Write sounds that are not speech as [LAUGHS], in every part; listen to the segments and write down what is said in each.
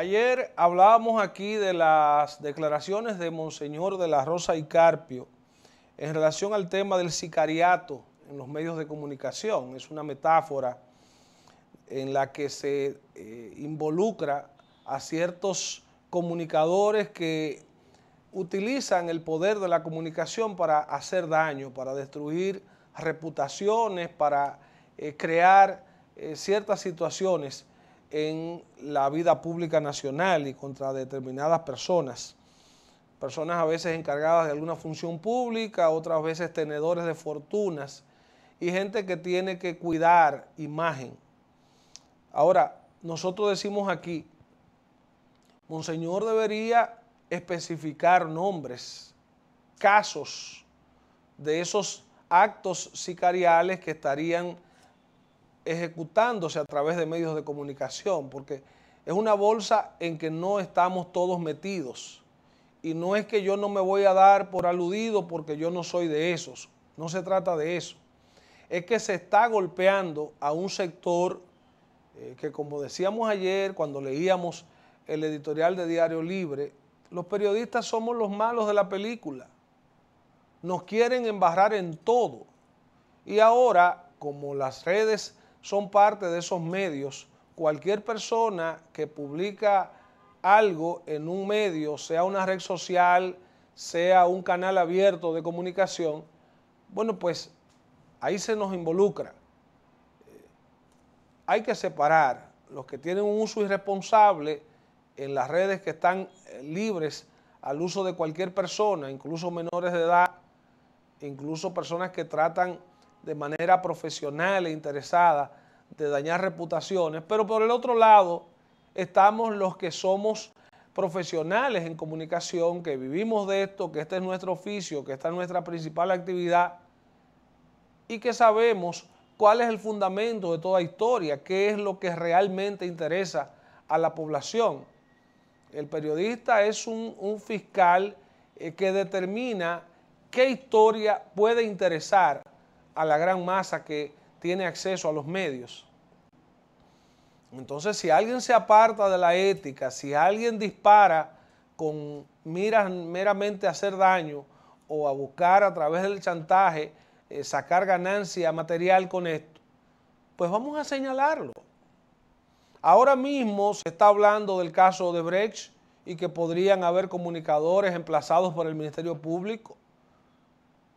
Ayer hablábamos aquí de las declaraciones de Monseñor de la Rosa y Carpio en relación al tema del sicariato en los medios de comunicación. Es una metáfora en la que se eh, involucra a ciertos comunicadores que utilizan el poder de la comunicación para hacer daño, para destruir reputaciones, para eh, crear eh, ciertas situaciones en la vida pública nacional y contra determinadas personas. Personas a veces encargadas de alguna función pública, otras veces tenedores de fortunas y gente que tiene que cuidar imagen. Ahora, nosotros decimos aquí, Monseñor debería especificar nombres, casos de esos actos sicariales que estarían ejecutándose a través de medios de comunicación, porque es una bolsa en que no estamos todos metidos. Y no es que yo no me voy a dar por aludido porque yo no soy de esos, no se trata de eso. Es que se está golpeando a un sector eh, que como decíamos ayer cuando leíamos el editorial de Diario Libre, los periodistas somos los malos de la película. Nos quieren embarrar en todo. Y ahora, como las redes son parte de esos medios. Cualquier persona que publica algo en un medio, sea una red social, sea un canal abierto de comunicación, bueno, pues ahí se nos involucra. Eh, hay que separar los que tienen un uso irresponsable en las redes que están eh, libres al uso de cualquier persona, incluso menores de edad, incluso personas que tratan de manera profesional e interesada de dañar reputaciones, pero por el otro lado estamos los que somos profesionales en comunicación, que vivimos de esto, que este es nuestro oficio, que esta es nuestra principal actividad y que sabemos cuál es el fundamento de toda historia, qué es lo que realmente interesa a la población. El periodista es un, fiscal eh, que determina qué historia puede interesar a la gran masa que tiene acceso a los medios. Entonces, si alguien se aparta de la ética, si alguien dispara con miras meramente a hacer daño o a buscar a través del chantaje eh, sacar ganancia material con esto, pues vamos a señalarlo. Ahora mismo se está hablando del caso de Brecht y que podrían haber comunicadores emplazados por el Ministerio Público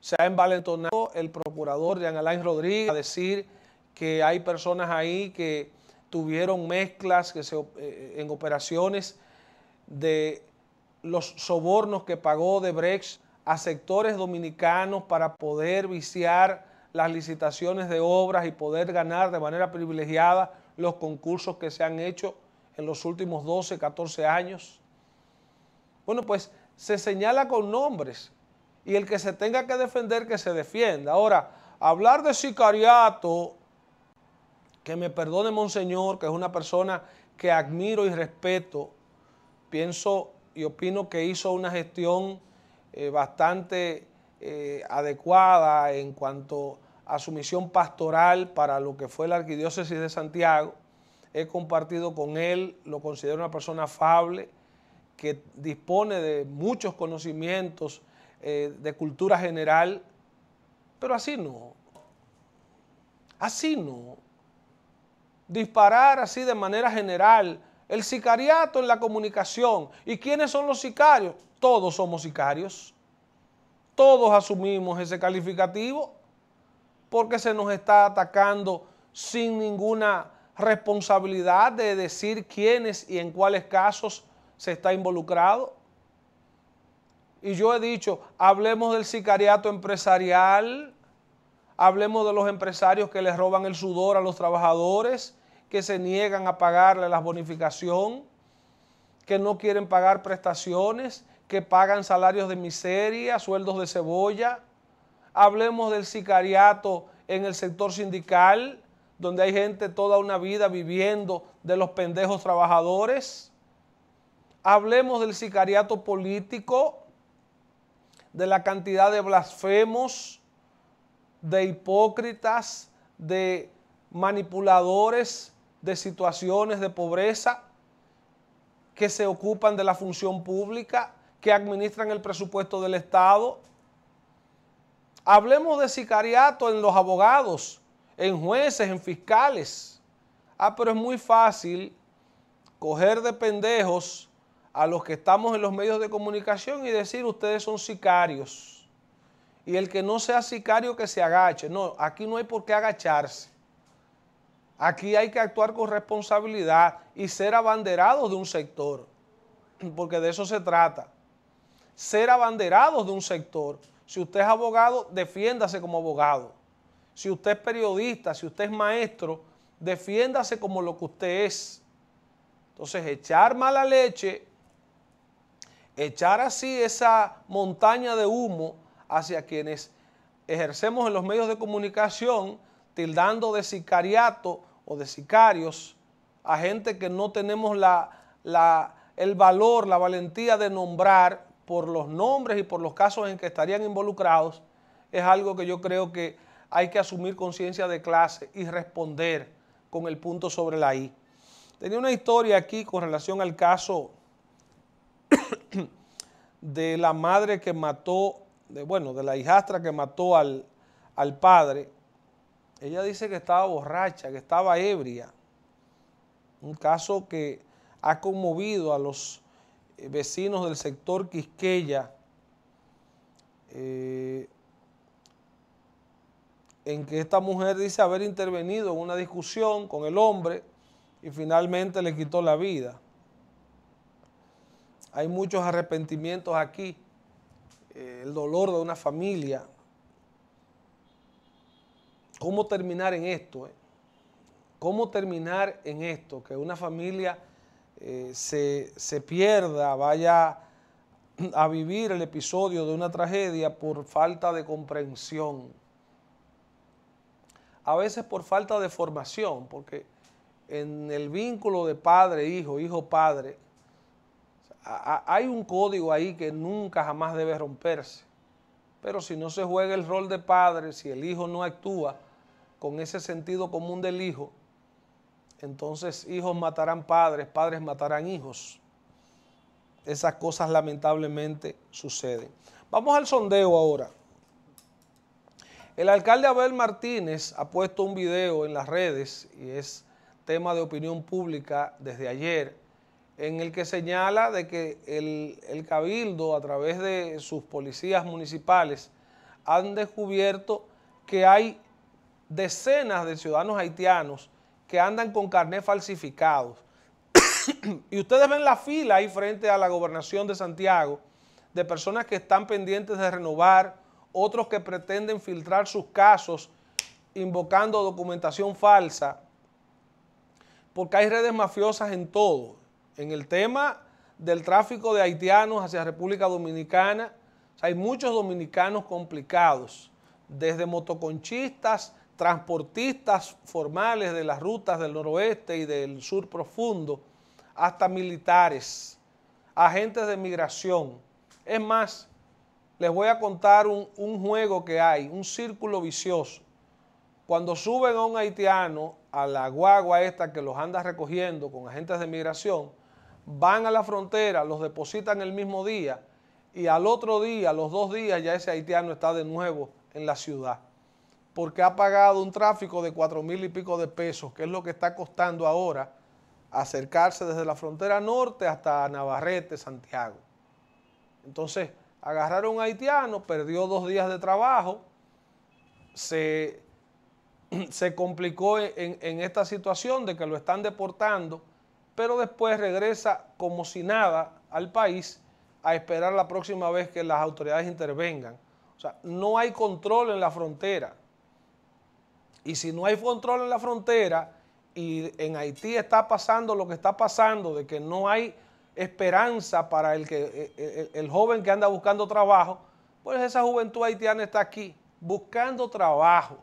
se ha envalentonado el procurador Jean Alain Rodríguez a decir que hay personas ahí que tuvieron mezclas que eh, en operaciones de los sobornos que pagó de Brecht a sectores dominicanos para poder viciar las licitaciones de obras y poder ganar de manera privilegiada los concursos que se han hecho en los últimos 12, 14 años. Bueno, pues se señala con nombres y el que se tenga que defender, que se defienda. Ahora, hablar de sicariato, que me perdone Monseñor, que es una persona que admiro y respeto, pienso y opino que hizo una gestión eh, bastante eh, adecuada en cuanto a su misión pastoral para lo que fue la Arquidiócesis de Santiago. He compartido con él, lo considero una persona afable, que dispone de muchos conocimientos eh, de cultura general, pero así no. Así no. Disparar así de manera general. El sicariato en la comunicación. ¿Y quiénes son los sicarios? Todos somos sicarios. Todos asumimos ese calificativo porque se nos está atacando sin ninguna responsabilidad de decir quiénes y en cuáles casos se está involucrado. Y yo he dicho, hablemos del sicariato empresarial, hablemos de los empresarios que les roban el sudor a los trabajadores, que se niegan a pagarle la bonificación, que no quieren pagar prestaciones, que pagan salarios de miseria, sueldos de cebolla. Hablemos del sicariato en el sector sindical, donde hay gente toda una vida viviendo de los pendejos trabajadores. Hablemos del sicariato político, de la cantidad de blasfemos, de hipócritas, de manipuladores de situaciones de pobreza. que se ocupan de la función pública, que administran el presupuesto del Estado. Hablemos de sicariato en los abogados, en jueces, en fiscales. Ah, pero es muy fácil coger de pendejos a los que estamos en los medios de comunicación y decir ustedes son sicarios. Y el que no sea sicario que se agache. No, aquí no hay por qué agacharse. Aquí hay que actuar con responsabilidad y ser abanderados de un sector, porque de eso se trata. Ser abanderados de un sector. Si usted es abogado, defiéndase como abogado. Si usted es periodista, si usted es maestro, defiéndase como lo que usted es. Entonces, echar mala leche, echar así esa montaña de humo hacia quienes ejercemos en los medios de comunicación, tildando de sicariato o de sicarios a gente que no tenemos la, el valor, la valentía de nombrar por los nombres y por los casos en que estarían involucrados, es algo que yo creo que hay que asumir conciencia de clase y responder con el punto sobre la I. Tenía una historia aquí con relación al caso de la madre que mató, de, bueno, de la hijastra que mató al, al padre ella dice que estaba borracha, que estaba ebria. Un caso que ha conmovido a los eh, vecinos del sector Quisqueya, eh, en que esta mujer dice haber intervenido en una discusión con el hombre y finalmente le quitó la vida. Hay muchos arrepentimientos aquí, eh, el dolor de una familia, ¿Cómo terminar en esto? Eh? ¿Cómo terminar en esto? Que una familia eh, se, pierda, vaya a vivir el episodio de una tragedia por falta de comprensión. A veces por falta de formación, porque en el vínculo de padre-hijo, hijo-padre, hay un código ahí que nunca jamás debe romperse. Pero si no se juega el rol de padre, si el hijo no actúa, con ese sentido común del hijo, entonces hijos matarán padres, padres matarán hijos. Esas cosas lamentablemente suceden. Vamos al sondeo ahora. El alcalde Abel Martínez ha puesto un video en las redes y es tema de opinión pública desde ayer, en el que señala de que el, el cabildo a través de sus policías municipales han descubierto que hay decenas de ciudadanos haitianos que andan con carnet falsificados. y ustedes ven la fila ahí frente a la gobernación de Santiago de personas que están pendientes de renovar, otros que pretenden filtrar sus casos invocando documentación falsa, porque hay redes mafiosas en todo. En el tema del tráfico de haitianos hacia República Dominicana, hay muchos dominicanos complicados, desde motoconchistas transportistas formales de las rutas del noroeste y del sur profundo, hasta militares, agentes de migración. Es más, les voy a contar un, juego que hay, un círculo vicioso. Cuando suben a un haitiano, a la guagua esta que los anda recogiendo con agentes de migración, van a la frontera, los depositan el mismo día y al otro día, los dos días, ya ese haitiano está de nuevo en la ciudad porque ha pagado un tráfico de cuatro mil y pico de pesos, que es lo que está costando ahora acercarse desde la frontera norte hasta Navarrete, Santiago. Entonces, agarraron a un haitiano, perdió dos días de trabajo, se, [CLEARS THROAT] se complicó en, en esta situación de que lo están deportando, pero después regresa como si nada al país a esperar la próxima vez que las autoridades intervengan. O sea, no hay control en la frontera. Y si no hay control en la frontera y en Haití está pasando lo que está pasando, de que no hay esperanza para el, que, eh, eh, el, joven que anda buscando trabajo, pues esa juventud haitiana está aquí, buscando trabajo.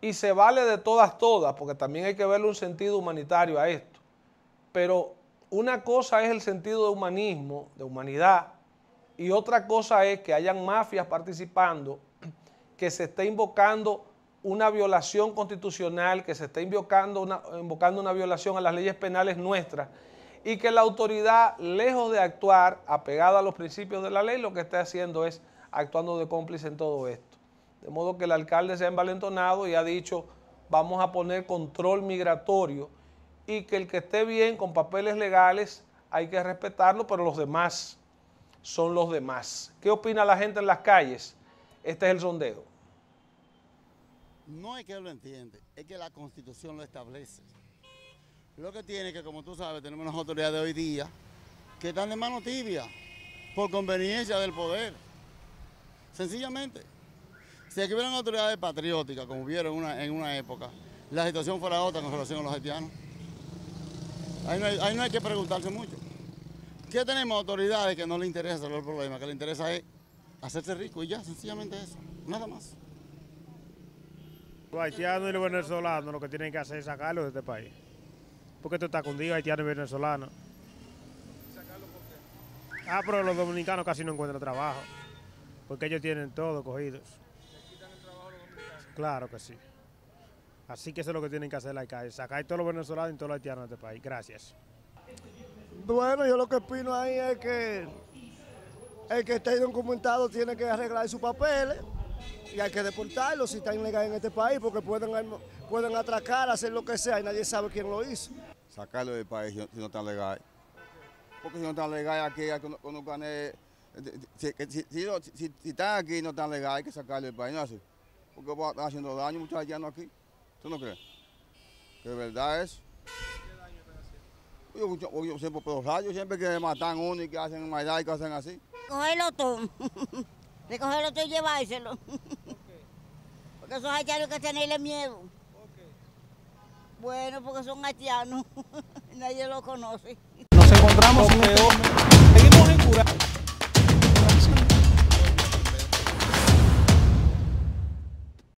Y se vale de todas, todas, porque también hay que verle un sentido humanitario a esto. Pero una cosa es el sentido de humanismo, de humanidad, y otra cosa es que hayan mafias participando, que se esté invocando una violación constitucional, que se está invocando una, invocando una violación a las leyes penales nuestras y que la autoridad, lejos de actuar apegada a los principios de la ley, lo que está haciendo es actuando de cómplice en todo esto. De modo que el alcalde se ha envalentonado y ha dicho, vamos a poner control migratorio y que el que esté bien con papeles legales hay que respetarlo, pero los demás son los demás. ¿Qué opina la gente en las calles? Este es el sondeo. No es que lo entiende, es que la constitución lo establece. Lo que tiene que, como tú sabes, tenemos unas autoridades hoy día que están de mano tibia por conveniencia del poder. Sencillamente. Si aquí hubieran autoridades patrióticas, como hubieron una, en una época, la situación fuera otra con relación a los haitianos. Ahí no, hay, ahí no hay que preguntarse mucho. ¿Qué tenemos autoridades que no le interesa resolver el problema? Que le interesa es hacerse rico y ya, sencillamente eso. Nada más. Los haitianos y los venezolanos lo que tienen que hacer es sacarlo de este país. Porque esto está cundido, haitiano y venezolano. ¿Sacarlo por qué? Ah, pero los dominicanos casi no encuentran trabajo. Porque ellos tienen todo cogidos. ¿Le quitan el trabajo a los dominicanos? Claro que sí. Así que eso es lo que tienen que hacer la calle, sacar todos los venezolanos y todos los haitianos de este país. Gracias. Bueno, yo lo que opino ahí es que el que esté documentado tiene que arreglar sus papeles y hay que deportarlo si está ilegal en este país porque pueden, pueden atracar, hacer lo que sea y nadie sabe quién lo hizo. Sacarlo del país si no está legal. Porque si no está legal aquí, cuando gane, si, si, si, están aquí y no están legal, hay que sacarlo del país, ¿no así? Porque están haciendo daño muchos haitianos aquí. ¿Tú no crees? Que de verdad es. ¿Qué daño están haciendo? Yo, yo, siempre por los rayos, siempre que matan uno y que hacen maldad y que hacen así. Cogerlo todo. [LAUGHS] De cogerlo todo y llevárselo. Okay. [LAUGHS] Porque esos haitianos hay que tenerle miedo. Okay. Bueno, porque son haitianos. [LAUGHS] Nadie lo conoce. Nos encontramos en Seguimos en Cura.